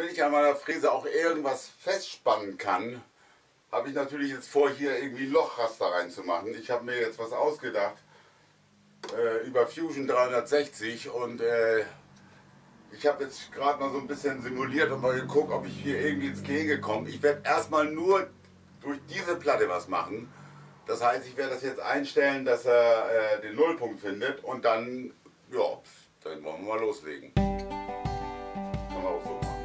damit ich an meiner Fräse auch irgendwas festspannen kann, habe ich natürlich jetzt vor, hier irgendwie Lochraster reinzumachen. Ich habe mir jetzt was ausgedacht äh, über Fusion 360 und äh, ich habe jetzt gerade mal so ein bisschen simuliert und mal geguckt, ob ich hier irgendwie ins Gehege komme. Ich werde erstmal nur durch diese Platte was machen. Das heißt, ich werde das jetzt einstellen, dass er äh, den Nullpunkt findet und dann, ja, dann wollen wir mal loslegen. Kann man auch so machen.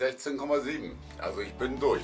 ,7. Also ich bin durch.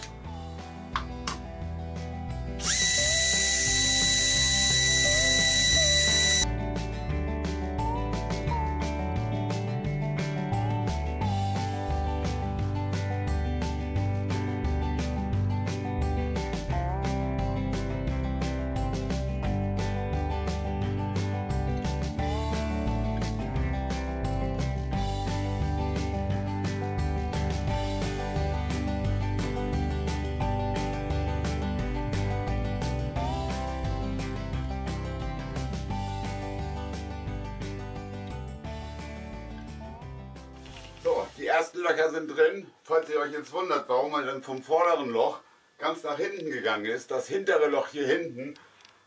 Die ersten Löcher sind drin. Falls ihr euch jetzt wundert, warum man dann vom vorderen Loch ganz nach hinten gegangen ist, das hintere Loch hier hinten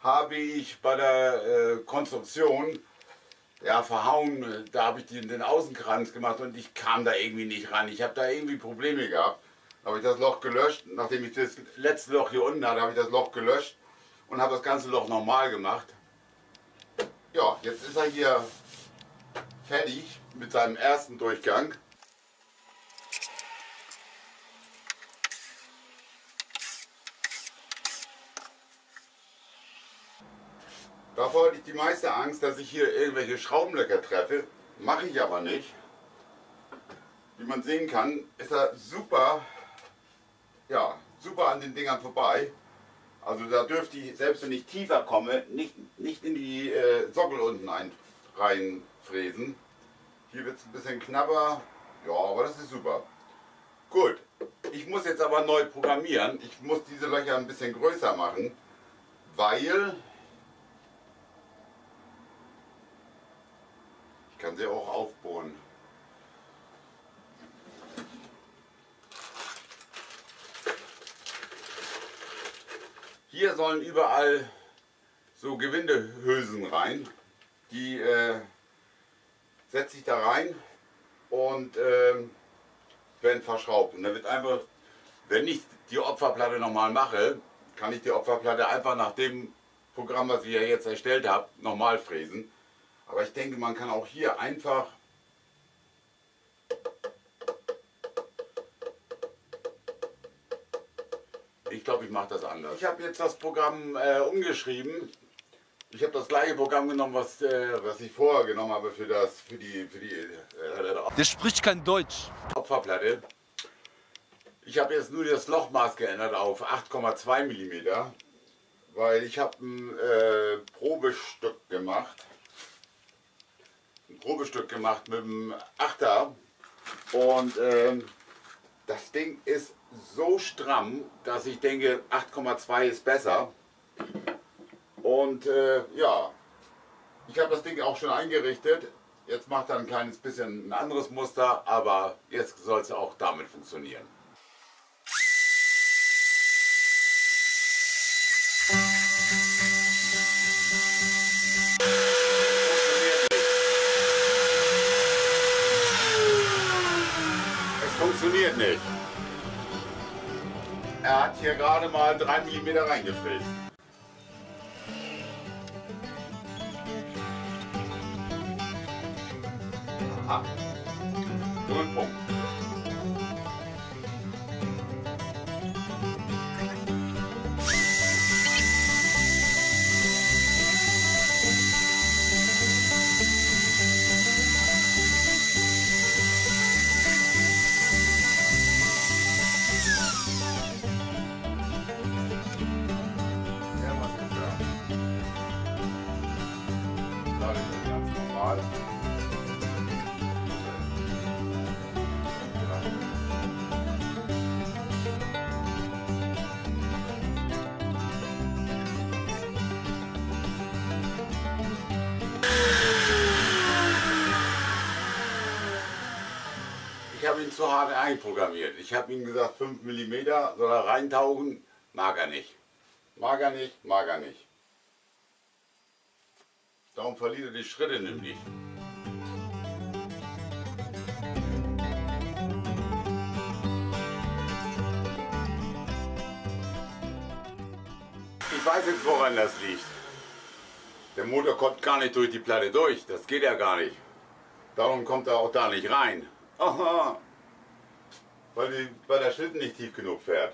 habe ich bei der äh, Konstruktion ja, verhauen. Da habe ich den, den Außenkranz gemacht und ich kam da irgendwie nicht ran. Ich habe da irgendwie Probleme gehabt. Da habe ich das Loch gelöscht. Nachdem ich das letzte Loch hier unten hatte, habe ich das Loch gelöscht und habe das ganze Loch nochmal gemacht. Ja, jetzt ist er hier fertig mit seinem ersten Durchgang. Davor hatte ich die meiste Angst, dass ich hier irgendwelche Schraubenlöcher treffe. Mache ich aber nicht. Wie man sehen kann, ist er super, ja, super an den Dingern vorbei. Also da dürfte ich, selbst wenn ich tiefer komme, nicht, nicht in die äh, Sockel unten ein, reinfräsen. Hier wird es ein bisschen knapper. Ja, aber das ist super. Gut, ich muss jetzt aber neu programmieren. Ich muss diese Löcher ein bisschen größer machen, weil ich kann sie auch aufbohren. Hier sollen überall so Gewindehülsen rein. Die äh, setze ich da rein und ähm, werden verschraubt. Und dann wird einfach, wenn ich die Opferplatte nochmal mache, kann ich die Opferplatte einfach nach dem Programm, was ich ja jetzt erstellt habe, nochmal fräsen. Aber ich denke, man kann auch hier einfach Ich glaube, ich mache das anders. Ich habe jetzt das Programm äh, umgeschrieben. Ich habe das gleiche Programm genommen, was, äh, was ich vorher genommen habe für, das, für die, für die äh, Der spricht kein Deutsch. Opferplatte. Ich habe jetzt nur das Lochmaß geändert auf 8,2 mm, weil ich habe ein äh, Probestück gemacht. Probestück gemacht mit dem 8er und ähm, das Ding ist so stramm, dass ich denke 8,2 ist besser. Und äh, ja, ich habe das Ding auch schon eingerichtet. Jetzt macht er ein kleines bisschen ein anderes Muster, aber jetzt soll es auch damit funktionieren. Funktioniert nicht. Er hat hier gerade mal 3 mm reingefräst. Aha. sage ich ganz normal. Ich habe ihn zu hart einprogrammiert. Ich habe ihm gesagt, 5 mm soll er reintauchen. Mag er nicht. Mag er nicht, mag er nicht. Darum verliert er die Schritte nämlich. Ich weiß jetzt, woran das liegt. Der Motor kommt gar nicht durch die Platte durch. Das geht ja gar nicht. Darum kommt er auch da nicht rein. Aha. Weil, die, weil der Schlitten nicht tief genug fährt.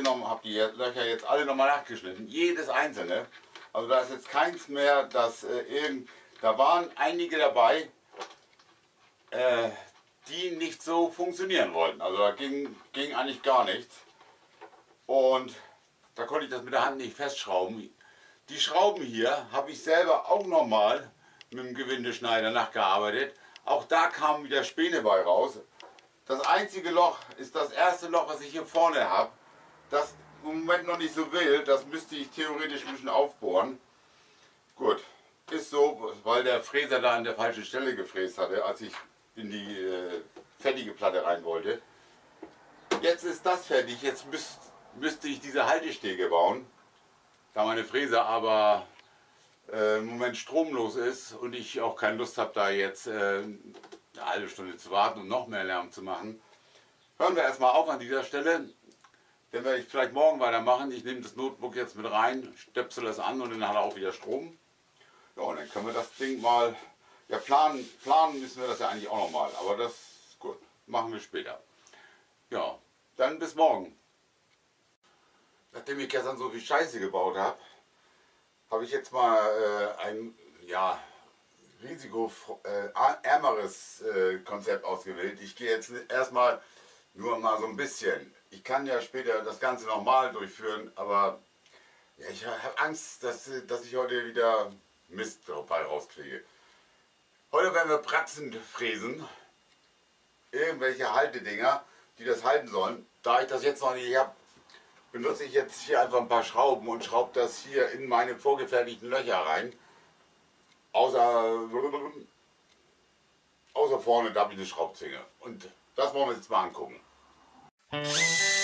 Abgenommen, habe die Löcher jetzt alle nochmal nachgeschnitten, jedes einzelne. Also da ist jetzt keins mehr, das äh, irgend, da waren einige dabei, äh, die nicht so funktionieren wollten. Also da ging, ging eigentlich gar nichts. Und da konnte ich das mit der Hand nicht festschrauben. Die Schrauben hier habe ich selber auch nochmal mit dem Gewindeschneider nachgearbeitet. Auch da kamen wieder Späne bei raus. Das einzige Loch ist das erste Loch, was ich hier vorne habe. Das im Moment noch nicht so will, das müsste ich theoretisch ein bisschen aufbohren. Gut, ist so, weil der Fräser da an der falschen Stelle gefräst hatte, als ich in die äh, fertige Platte rein wollte. Jetzt ist das fertig, jetzt müsst, müsste ich diese Haltestege bauen. Da meine Fräse aber äh, im Moment stromlos ist und ich auch keine Lust habe, da jetzt äh, eine halbe Stunde zu warten und noch mehr Lärm zu machen. Hören wir erstmal auf an dieser Stelle. Dann werde ich vielleicht morgen weitermachen. Ich nehme das Notebook jetzt mit rein, stöpsel das an und dann hat er auch wieder Strom. Ja, und dann können wir das Ding mal, ja planen, planen müssen wir das ja eigentlich auch nochmal, aber das gut, machen wir später. Ja, dann bis morgen. Nachdem ich gestern so viel Scheiße gebaut habe, habe ich jetzt mal äh, ein, ja, risikoärmeres äh, Konzept ausgewählt. Ich gehe jetzt erstmal nur mal so ein bisschen. Ich kann ja später das Ganze nochmal durchführen, aber ja, ich habe Angst, dass, dass ich heute wieder Mist dabei rauskriege. Heute werden wir Pratzen fräsen. Irgendwelche Haltedinger, die das halten sollen. Da ich das jetzt noch nicht habe, benutze ich jetzt hier einfach ein paar Schrauben und schraube das hier in meine vorgefertigten Löcher rein. Außer, außer vorne, da habe ich eine Schraubzwinge. Und das wollen wir uns jetzt mal angucken. So,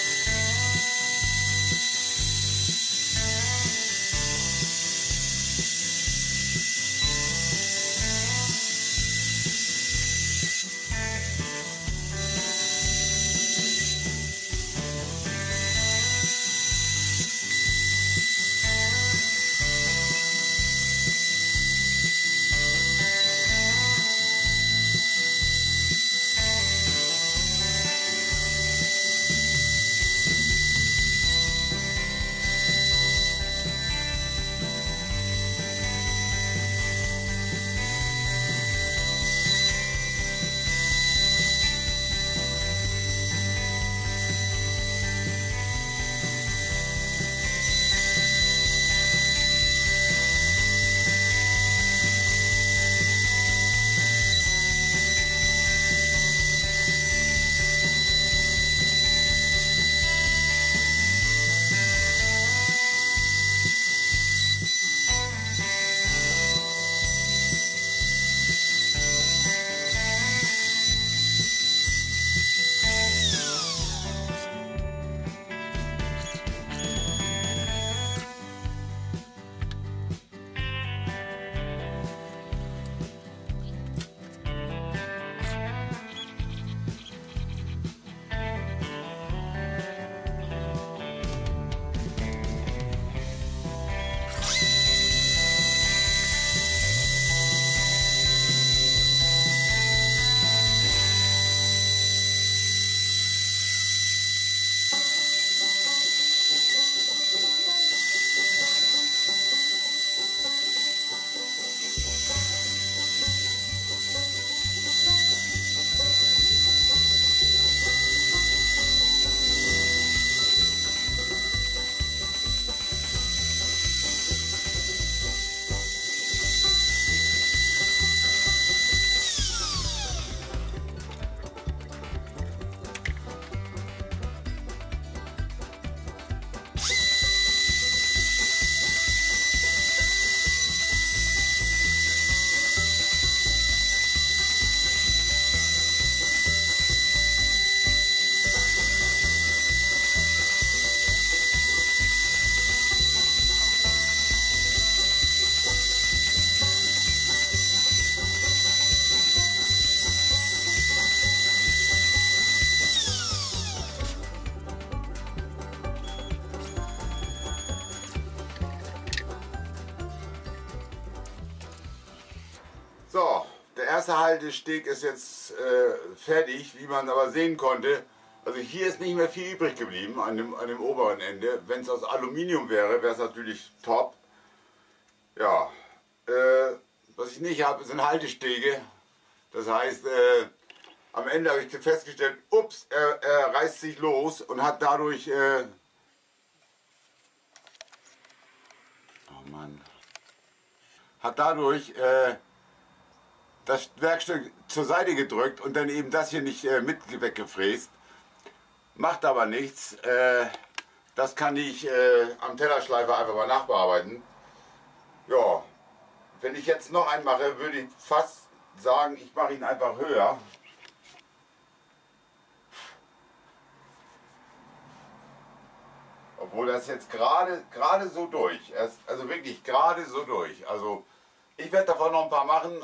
erste Haltesteg ist jetzt äh, fertig, wie man aber sehen konnte. Also hier ist nicht mehr viel übrig geblieben an dem, an dem oberen Ende. Wenn es aus Aluminium wäre, wäre es natürlich top. Ja, äh, was ich nicht habe, sind Haltestege. Das heißt, äh, am Ende habe ich festgestellt, ups, er, er reißt sich los und hat dadurch... Äh, oh Mann. Hat dadurch... Das Werkstück zur Seite gedrückt und dann eben das hier nicht äh, mit weggefräst. Macht aber nichts. Äh, das kann ich äh, am Tellerschleifer einfach mal nachbearbeiten. Ja, wenn ich jetzt noch einen mache, würde ich fast sagen, ich mache ihn einfach höher. Obwohl das jetzt gerade gerade so durch, also wirklich gerade so durch. Also ich werde davon noch ein paar machen.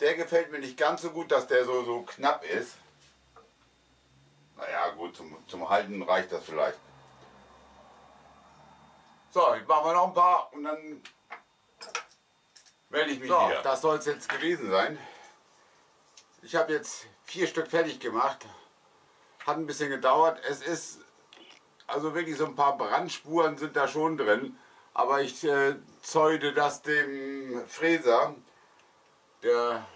Der gefällt mir nicht ganz so gut, dass der so, so knapp ist. Naja, gut, zum, zum Halten reicht das vielleicht. So, ich mache noch ein paar und dann melde ich mich so, wieder. Das soll es jetzt gewesen sein. Ich habe jetzt vier Stück fertig gemacht. Hat ein bisschen gedauert. Es ist, also wirklich so ein paar Brandspuren sind da schon drin. Aber ich äh, zeude das dem Fräser der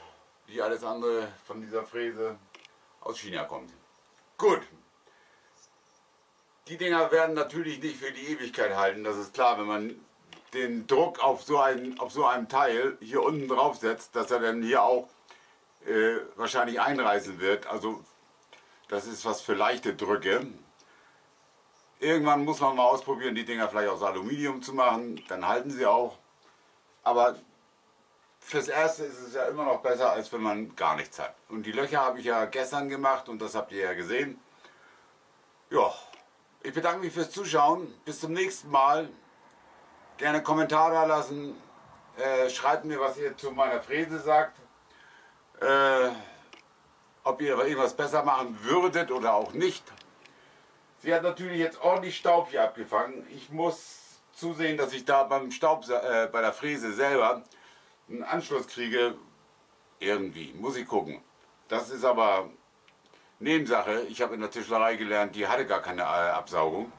wie alles andere von dieser Fräse aus China kommt. Gut. Die Dinger werden natürlich nicht für die Ewigkeit halten, das ist klar, wenn man den Druck auf so, ein, auf so einem Teil hier unten drauf setzt, dass er dann hier auch äh, wahrscheinlich einreißen wird. Also das ist was für leichte Drücke. Irgendwann muss man mal ausprobieren, die Dinger vielleicht aus Aluminium zu machen, dann halten sie auch. Aber fürs Erste ist es ja immer noch besser, als wenn man gar nichts hat. Und die Löcher habe ich ja gestern gemacht und das habt ihr ja gesehen. Ja, ich bedanke mich fürs Zuschauen. Bis zum nächsten Mal. Gerne Kommentare da lassen. Äh, schreibt mir, was ihr zu meiner Fräse sagt. Äh, ob ihr irgendwas besser machen würdet oder auch nicht. Sie hat natürlich jetzt ordentlich Staub hier abgefangen. Ich muss zusehen, dass ich da beim Staub, äh, bei der Fräse selber einen Anschluss kriege. Irgendwie, muss ich gucken. Das ist aber Nebensache. Ich habe in der Tischlerei gelernt, die hatte gar keine äh, Absaugung.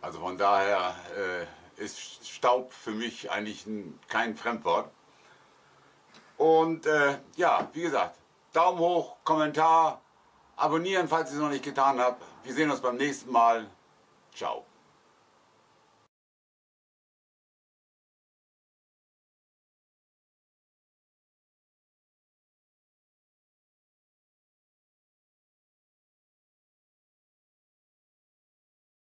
Also von daher äh, ist Staub für mich eigentlich ein, kein Fremdwort. Und äh, ja, wie gesagt, Daumen hoch, Kommentar, abonnieren, falls ihr es noch nicht getan habt. Wir sehen uns beim nächsten Mal. Ciao.